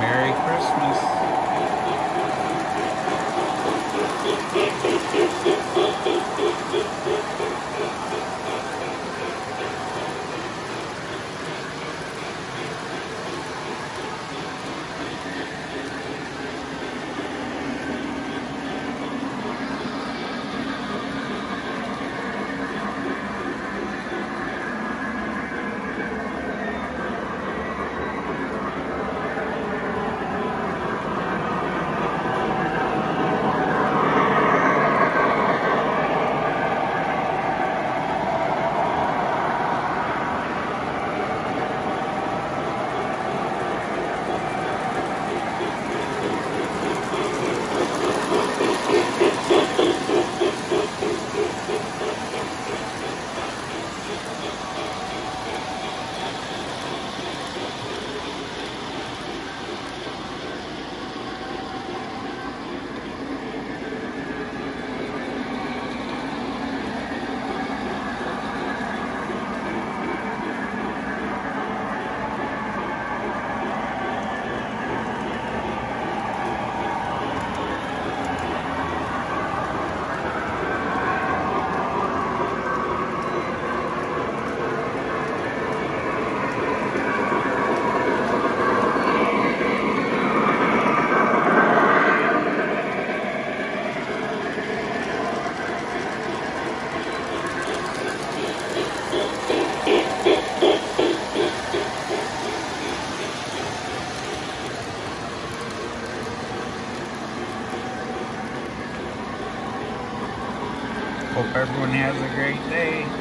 Merry Christmas. Hope everyone has a great day.